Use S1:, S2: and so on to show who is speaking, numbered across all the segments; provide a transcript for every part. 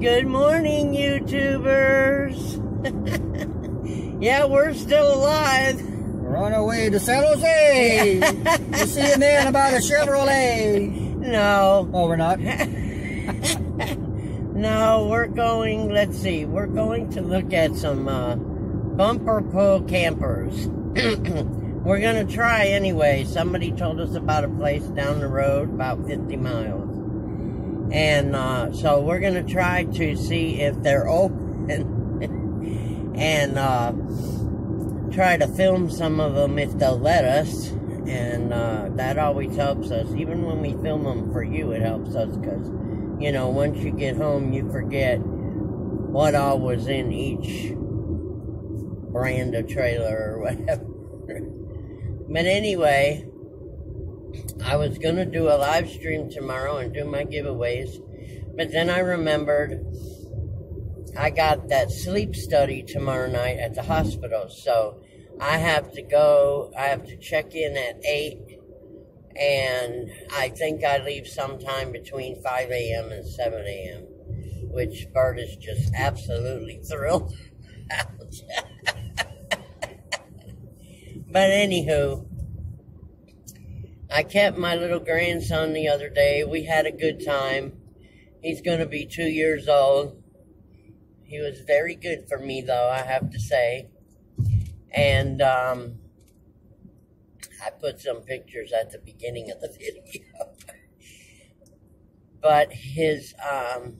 S1: Good morning, YouTubers. yeah, we're still alive.
S2: We're on our way to San Jose. we'll see a man about a Chevrolet.
S1: No.
S2: Oh, we're not?
S1: no, we're going, let's see, we're going to look at some uh, bumper pull campers. we're going to try anyway. Somebody told us about a place down the road about 50 miles. And uh, so we're going to try to see if they're open and uh, try to film some of them if they'll let us. And uh, that always helps us. Even when we film them for you, it helps us because, you know, once you get home, you forget what all was in each brand of trailer or whatever. But anyway, I was going to do a live stream tomorrow and do my giveaways, but then I remembered I got that sleep study tomorrow night at the hospital, so I have to go, I have to check in at 8, and I think I leave sometime between 5 a.m. and 7 a.m., which Bert is just absolutely thrilled but anywho, I kept my little grandson the other day. We had a good time. He's going to be two years old. He was very good for me, though, I have to say. And um, I put some pictures at the beginning of the video. but his, um,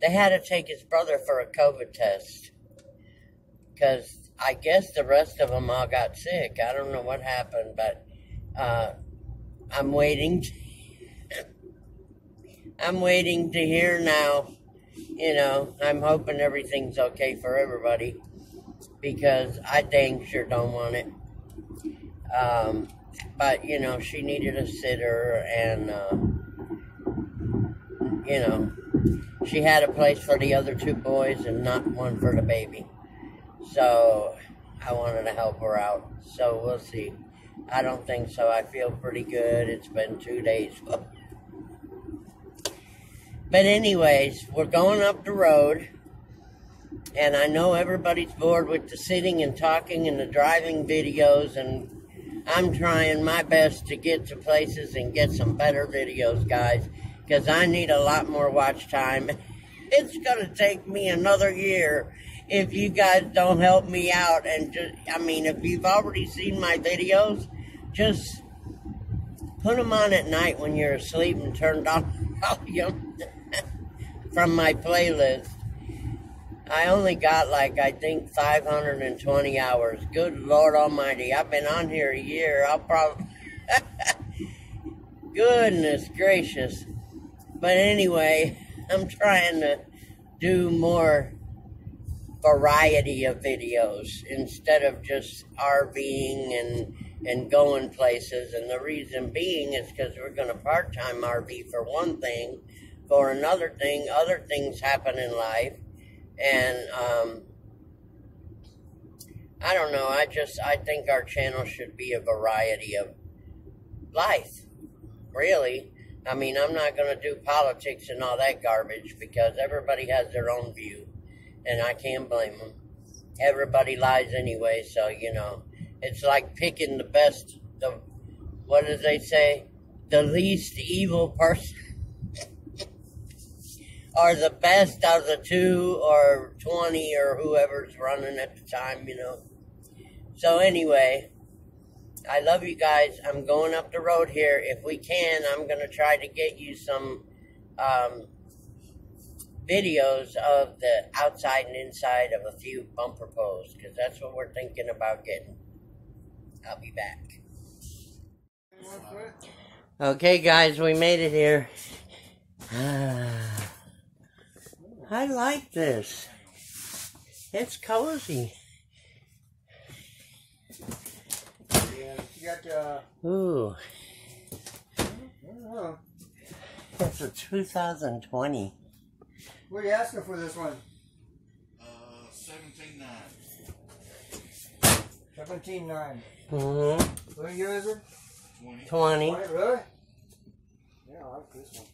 S1: they had to take his brother for a COVID test because I guess the rest of them all got sick. I don't know what happened, but uh, I'm waiting. I'm waiting to hear now. You know, I'm hoping everything's okay for everybody because I dang sure don't want it. Um, but you know, she needed a sitter, and uh, you know, she had a place for the other two boys and not one for the baby. So I wanted to help her out. So we'll see. I don't think so. I feel pretty good. It's been two days. but anyways, we're going up the road. And I know everybody's bored with the sitting and talking and the driving videos and I'm trying my best to get to places and get some better videos, guys, because I need a lot more watch time. It's going to take me another year if you guys don't help me out and just, I mean, if you've already seen my videos, just put them on at night when you're asleep and turn down volume from my playlist. I only got like, I think 520 hours. Good Lord Almighty. I've been on here a year. I'll probably, goodness gracious. But anyway, I'm trying to do more variety of videos instead of just RVing and and going places. And the reason being is because we're going to part time RV for one thing. For another thing, other things happen in life, and um, I don't know. I just I think our channel should be a variety of life, really. I mean, I'm not going to do politics and all that garbage because everybody has their own view and I can't blame them. Everybody lies anyway, so you know, it's like picking the best. The what do they say? The least evil person, or the best out of the two, or twenty, or whoever's running at the time. You know. So anyway, I love you guys. I'm going up the road here. If we can, I'm gonna try to get you some. Um, videos of the outside and inside of a few bumper posts because that's what we're thinking about getting. I'll be back. Okay, guys, we made it here. I like this. It's cozy.
S2: Yeah, you got, uh,
S1: Ooh,
S2: oh,
S1: it's a 2020.
S2: What are you asking for this one?
S3: Uh, seventeen nine.
S2: Seventeen nine.
S1: Mm-hmm.
S2: What year is it?
S1: 20.
S2: Twenty, really? Yeah, I like this one.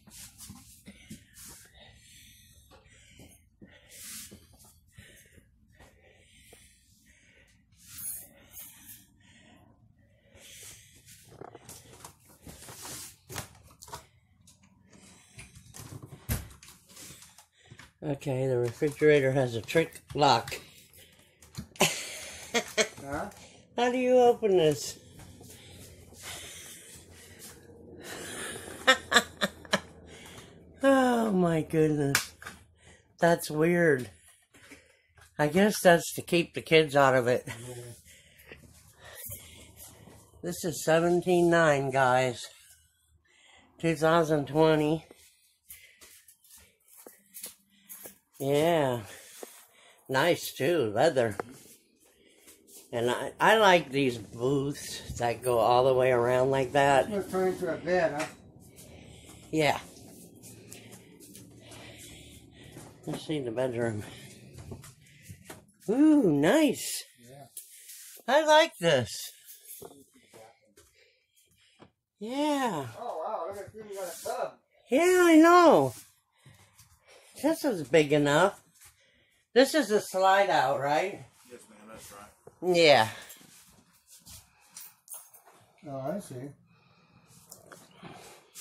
S1: Okay, the refrigerator has a trick lock.
S2: Huh?
S1: How do you open this? oh my goodness. That's weird. I guess that's to keep the kids out of it. This is 17.9, guys. 2020. Yeah. Nice too, leather. And I, I like these booths that go all the way around like that.
S2: Let's turn into a bed, huh?
S1: Yeah. Let's see the bedroom. Ooh, nice.
S2: Yeah.
S1: I like this. Yeah.
S2: Oh wow, look at you got a tub.
S1: Yeah, I know. This is big enough. This is a slide out, right?
S3: Yes, ma'am, that's right.
S1: Yeah.
S2: Oh, I see.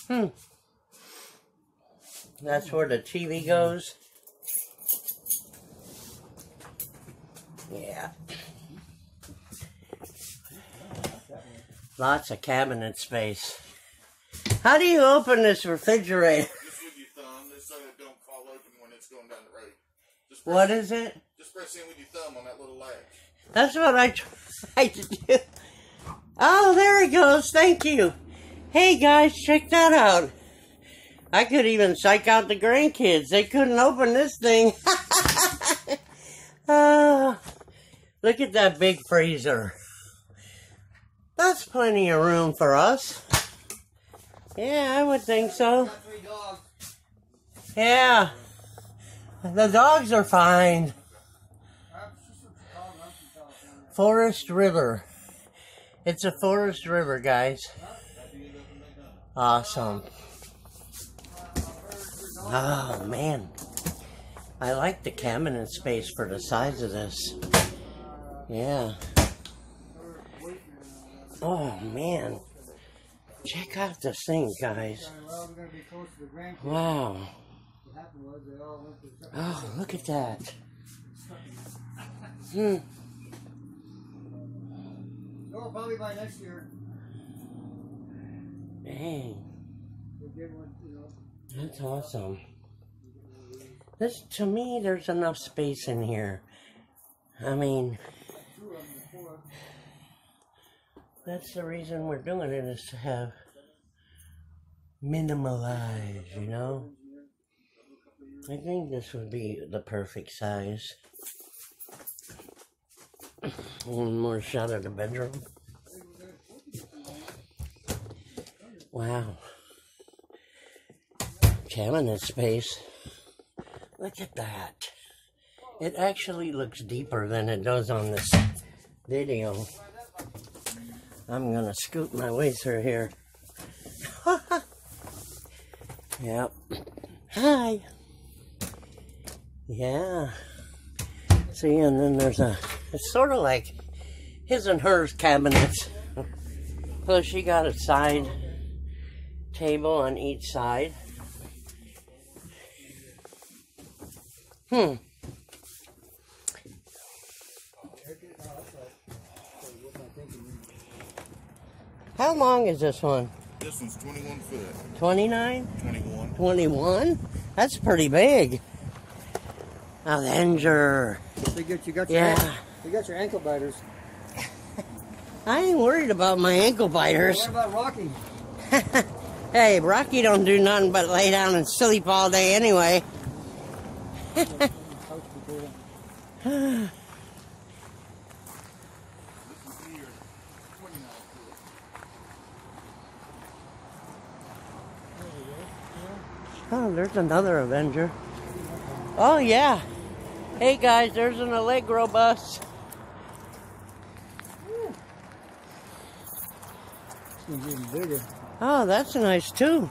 S1: Hmm. That's where the TV goes. Yeah. Lots of cabinet space. How do you open this refrigerator?
S3: Just press,
S1: What is it?
S3: Just press in with your thumb on that little latch.
S1: That's what I tried to do. Oh, there it goes. Thank you. Hey guys, check that out. I could even psych out the grandkids. They couldn't open this thing. Ah, look at that big freezer. That's plenty of room for us. Yeah, I would think so.
S2: Got three dogs.
S1: Yeah. The dogs are fine. Forest River. It's a forest river, guys. Awesome. Oh, man. I like the cabinet space for the size of this. Yeah. Oh, man. Check out this thing, guys. Wow.
S2: What happened was they all went to separate
S1: Oh, look at that. Hmm.
S2: Oh, probably by next year
S1: Dang.
S2: we'll get one, you know.
S1: That's awesome. This to me, there's enough space in here. I mean,
S2: Two of them before.
S1: that's the reason we're doing it is to have minimalize, you know. I think this would be the perfect size. One more shot of the bedroom. Wow. Cabinet space. Look at that. It actually looks deeper than it does on this video. I'm gonna scoot my way through here. yep. Hi. Yeah. See, and then there's a, it's sort of like his and hers cabinets. So she got a side table on each side. Hmm. How long is this one?
S3: This one's 21 foot.
S1: 29?
S3: 21.
S1: 21? That's pretty big. Avenger.
S2: They get you got your
S1: Yeah.
S2: you got your ankle biters.
S1: I ain't worried about my ankle biters.
S2: What about Rocky?
S1: hey, Rocky don't do nothing but lay down and sleep all day anyway.
S2: Couch potato.
S3: This is here, 29 foot.
S1: Oh, there's another Avenger. Oh, yeah. Hey guys, there's an Allegro bus.
S2: It's bigger.
S1: Oh, that's nice too.